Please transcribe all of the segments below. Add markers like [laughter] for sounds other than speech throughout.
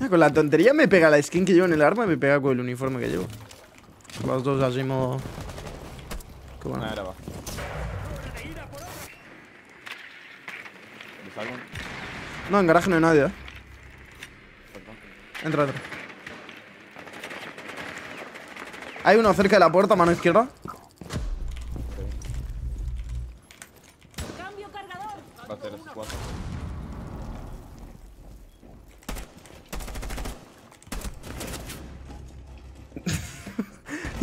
Ah, Con la tontería me pega la skin que llevo en el arma y me pega con el uniforme que llevo. Los dos así modo... Qué bueno. No, en garaje no hay nadie, eh. Entra, entra. Hay uno cerca de la puerta, mano izquierda. Cambio cargador. Va a ser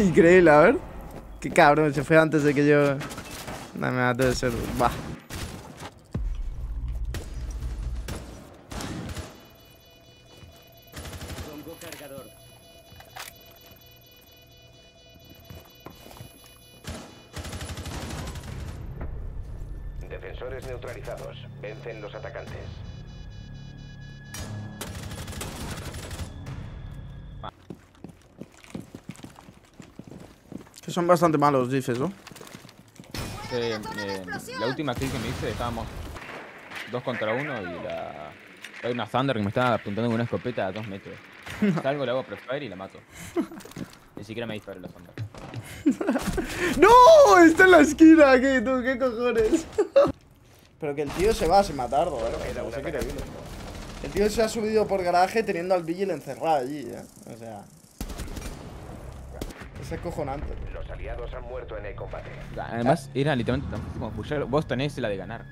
Increíble, a ver. Qué cabrón, se fue antes de que yo... No, me va debe ser... Bah. Defensores neutralizados. Vencen los atacantes. Son bastante malos, dices, ¿no? Eh, la última kill que me hice estábamos dos contra uno y la. Hay una Thunder que me estaba apuntando con una escopeta a dos metros. [laughs] Salgo, le hago prefire y la mato. Ni siquiera me disparé la Thunder. [laughs] ¡No! Está en la esquina aquí, tú, ¿qué cojones? [laughs] Pero que el tío se va sin matarlo, ¿eh? Qué digo. El tío se ha subido por garaje teniendo al Vigil encerrado allí, ¿eh? O sea... Acojonante. Los aliados han muerto en el combate. Además, era literalmente tan fácil como pushar. Vos tenés la de ganar.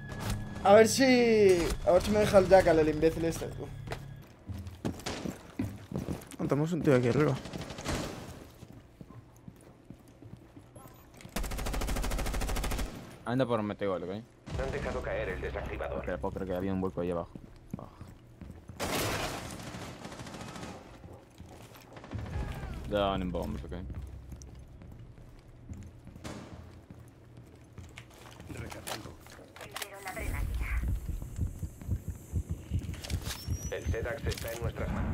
A ver si... A ver si me deja el jackal, el imbécil este. Tenemos un tío aquí arriba. Anda por metegol, ¿ok? Han dejado caer el desactivador. Creer que había un hueco ahí abajo. Abajo. Down in bombs, ok. El SEDAX está en nuestras manos.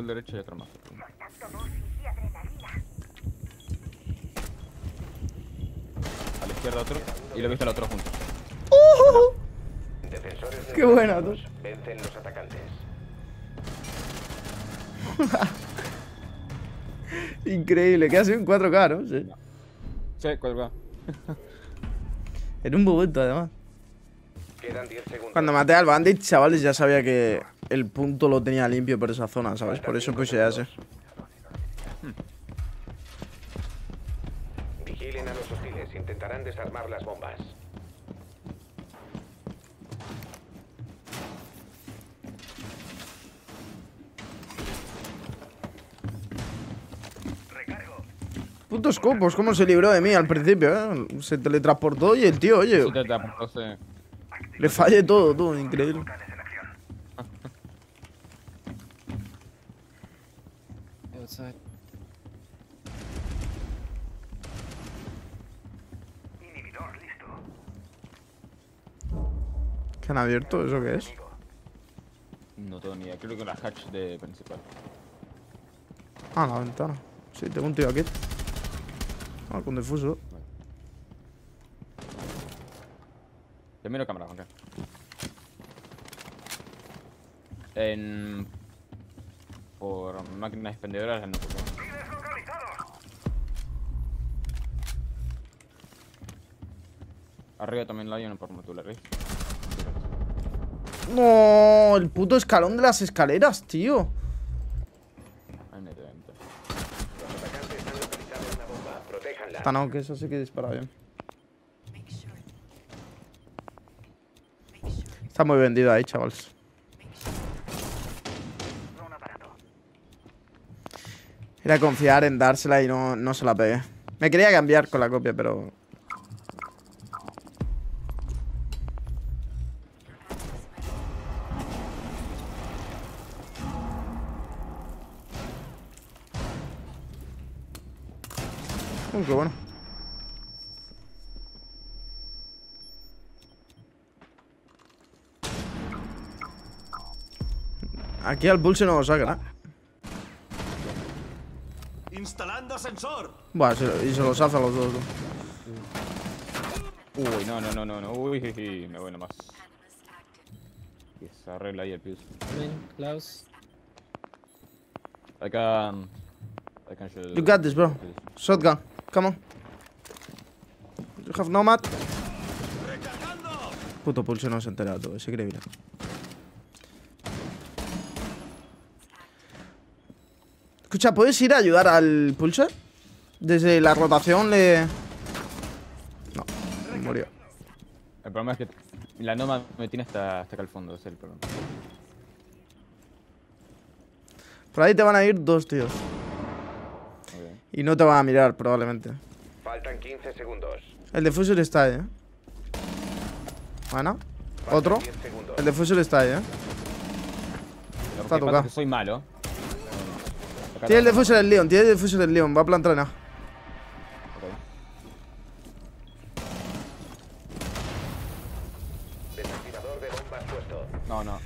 Full derecho y otro más. A la izquierda otro y lo he visto al otro junto. Defensores Qué buena, tú. Vencen los atacantes. Increíble, que ha sido en 4K, ¿no? Sí. Sí, ¿cuál va? En un momento, además. Quedan 10 segundos. Cuando maté al bandit, chavales, ya sabía que el punto lo tenía limpio por esa zona, ¿sabes? Por eso puse ese. Vigilen a los hostiles. Intentarán desarmar las bombas. Putos copos, cómo se libró de mí al principio, ¿eh? Se teletransportó y el tío, oye, Sí, te te apuntó, sí. Le fallé todo, tú, increíble. ¿Qué han abierto? ¿Eso qué es? No tengo ni idea. Creo que la hatch de principal. Ah, la ventana. Sí, tengo un tío aquí. Ah, con difuso. Te miro cámara, Juanca. En... Por máquinas expendedoras no toco. Arriba también lo hay en por modular, ¿eh? No, el puto escalón de las escaleras, tío. Está no, que eso sí que dispara bien. Está muy vendido ahí, chavales. Era confiar en dársela y no, no se la pegué. Me quería cambiar con la copia, pero... Aunque bueno. Aquí al pulse no lo sacan, ¿eh? Instalando sensor. Buah, se lo- y se los hace a los dos. tú. Uy, no, no, no, no, no. Uy, me voy nomás. Que se arregla ahí el piso. Coming, Klaus. I can... I can shoot... You got this, bro. Shotgun. Come on. You have nomad. Puto pulse no se ha enterado todo, es increíble. Escucha, ¿puedes ir a ayudar al pulse? Desde la rotación le... No, murió. El problema es que la Noma me tiene hasta, hasta acá al fondo, ese es el problema. Por ahí te van a ir dos tíos. Y no te van a mirar, probablemente. Faltan 15 segundos. El defuser está ahí, ¿eh? Bueno. Faltan Otro. 10 segundos. El defuser está ahí, ¿eh? Lo Está que pasa tocado. es que soy malo. Tiene el defuser el Leon, tiene el defuser el Leon. Va a plantar en A. ok. Desactivador de bombas puesto. No, no.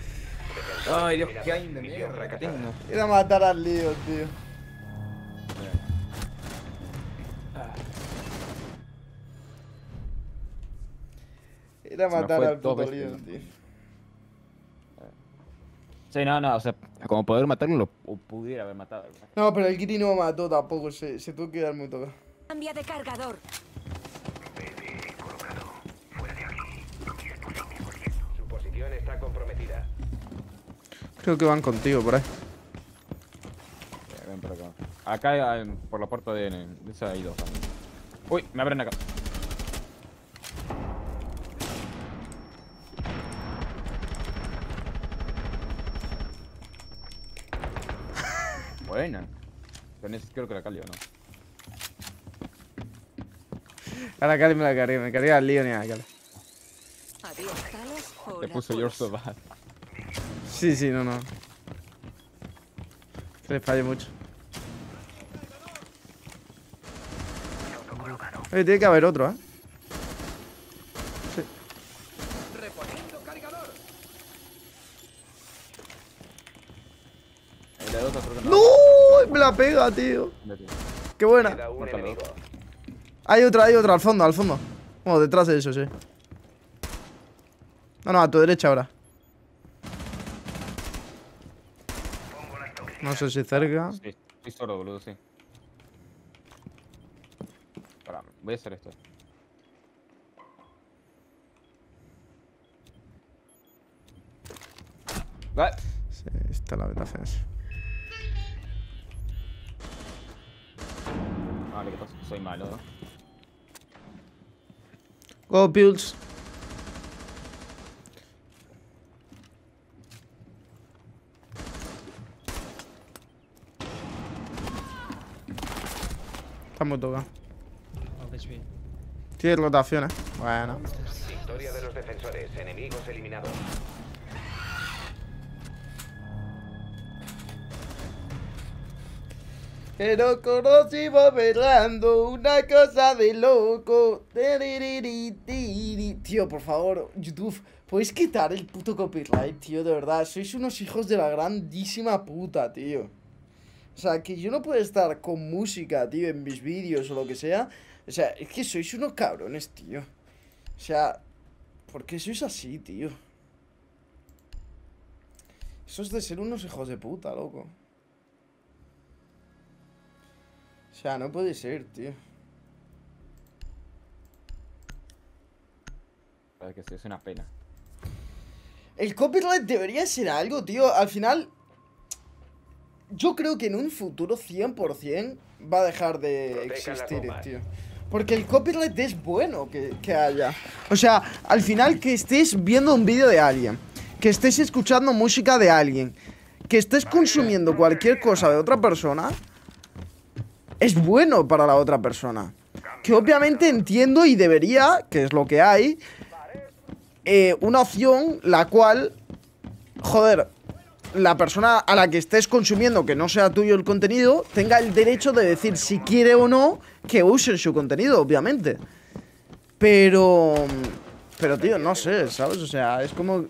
Ay, Dios, qué hay de mierda que tengo. Ir a matar al Leon, tío. Ir a Se me matar al puto. Leon, tío. Sí, no, no, o sea, como poder matarlo, lo pu- pudiera haber matado. No, pero el Kitty no mató tampoco, se, se tuvo que dar muy tocado. Cambia de cargador. Su posición está comprometida. Creo que van contigo por ahí. Ven por acá. Acá, por la puerta de, de esa hay dos también. Uy, me abren acá. Buena. Con ese creo que la calio, ¿no? A la Cali me la cargué, me cargué al Leon y a la Cali. Te puso. You're so bad. Sí, sí, no, no. Que le falle mucho. Oye, tiene que haber otro, ¿eh? Sí. El de dos creo que no. La pega, tío. Qué buena. Hay otra, hay otra, al fondo, al fondo. Bueno, detrás de eso, sí. No, no, a tu derecha ahora. No sé si cerca. Sí, estoy sordo, boludo, sí. Voy a hacer esto. Va. Sí, está la beta Vale, ¿qué pasa? Soy malo. ¿no? Go, Pills. Está muy tocado. Half HP. Tiene rotaciones. Bueno. Victoria de los defensores. Enemigos eliminados. Pero conocimos bailando una cosa de loco. Tío, por favor, YouTube, ¿podéis quitar el puto copyright, tío? De verdad, sois unos hijos de la grandísima puta, tío. O sea, que yo no puedo estar con música, tío, en mis vídeos o lo que sea. O sea, es que sois unos cabrones, tío. O sea, ¿por qué sois así, tío? Eso es de ser unos hijos de puta, loco. O sea, no puede ser, tío. Ver, que sí, es una pena. El copyright debería ser algo, tío. Al final, yo creo que en un futuro 100% va a dejar de existir, tío. Porque el copyright es bueno que, que haya. O sea, al final que estés viendo un vídeo de alguien, que estés escuchando música de alguien, que estés consumiendo cualquier cosa de otra persona, es bueno para la otra persona. Que obviamente entiendo y debería, que es lo que hay, eh, una opción la cual, joder, la persona a la que estés consumiendo, que no sea tuyo el contenido, tenga el derecho de decir si quiere o no que usen su contenido, obviamente. Pero... Pero, tío, no sé, ¿sabes? O sea, es como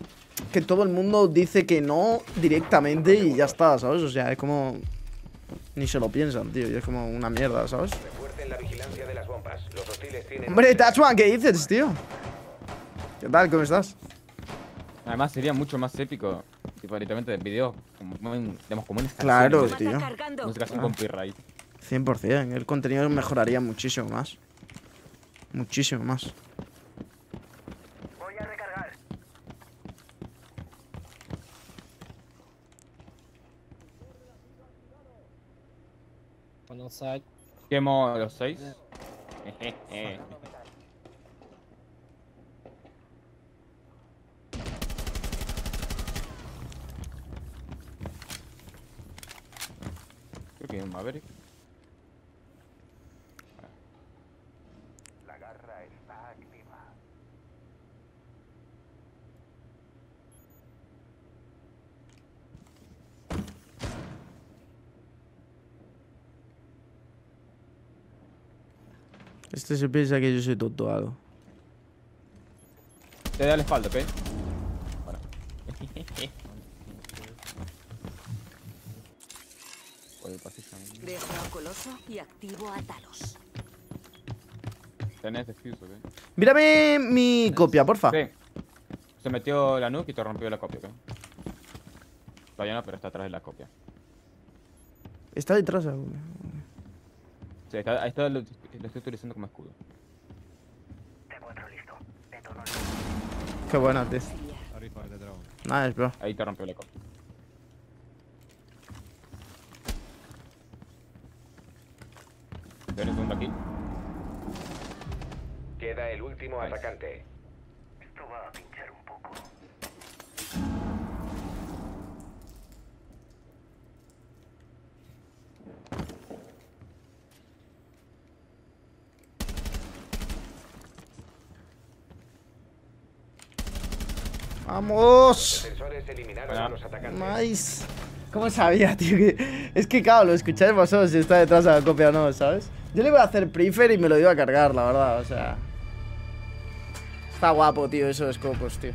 que todo el mundo dice que no directamente y ya está, ¿sabes? O sea, es como... Ni se lo piensan, tío, y es como una mierda, ¿sabes? Refuercen la vigilancia de las bombas. Los hostiles tienen... Hombre, Tachman, ¿qué dices, tío? ¿Qué tal? ¿Cómo estás? Además sería mucho más épico, tipo literalmente de videos, como, como en- digamos, como en Claro, tío. Música sin copyright. 100%, el contenido mejoraría muchísimo más. Muchísimo más. Voy a recargar. Outside. Quemo los seis. Creo que hay un Maverick. La garra está activa. Este se piensa que yo soy tonto o algo. Te da la espalda, ¿ok? Bueno. Dejo a Coloso y activo a Talos. Tenés defuse, ¿ok? Mírame mi copia, porfa. Sí. Se metió la nuke y te rompió la copia, ¿ok? Todavía no, pero está atrás de la copia. Está detrás. algo. Sí, está, ahí está, lo, estoy utilizando como escudo. T4 listo. Detono Qué buena, tío. Nice, bro. Ahí te rompió la copia. ¿Tienes un aquí? Queda el último Nice. atacante. Esto va a pinchar un poco. ¡Vamos! Nice. ¿Cómo sabía, tío? Que... Es que, claro, lo escucháis vosotros si está detrás de la copia o no, ¿sabes? Yo le iba a hacer prefer y me lo iba a cargar, la verdad, o sea... Está guapo, tío, eso de scopos, tío.